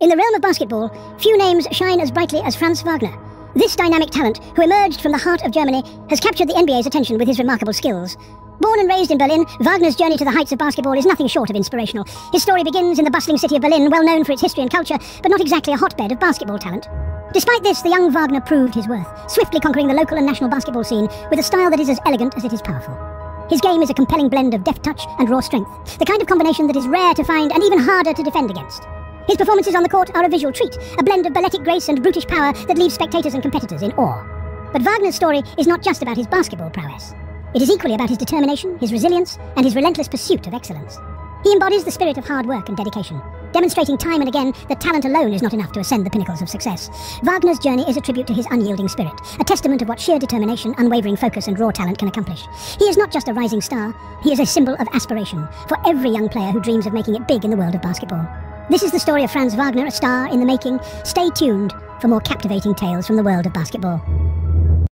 In the realm of basketball, few names shine as brightly as Franz Wagner. This dynamic talent, who emerged from the heart of Germany, has captured the NBA's attention with his remarkable skills. Born and raised in Berlin, Wagner's journey to the heights of basketball is nothing short of inspirational. His story begins in the bustling city of Berlin, well known for its history and culture, but not exactly a hotbed of basketball talent. Despite this, the young Wagner proved his worth, swiftly conquering the local and national basketball scene with a style that is as elegant as it is powerful. His game is a compelling blend of deft touch and raw strength, the kind of combination that is rare to find and even harder to defend against. His performances on the court are a visual treat, a blend of balletic grace and brutish power that leaves spectators and competitors in awe. But Wagner's story is not just about his basketball prowess. It is equally about his determination, his resilience, and his relentless pursuit of excellence. He embodies the spirit of hard work and dedication, demonstrating time and again that talent alone is not enough to ascend the pinnacles of success. Wagner's journey is a tribute to his unyielding spirit, a testament of what sheer determination, unwavering focus, and raw talent can accomplish. He is not just a rising star, he is a symbol of aspiration for every young player who dreams of making it big in the world of basketball. This is the story of Franz Wagner, a star in the making. Stay tuned for more captivating tales from the world of basketball.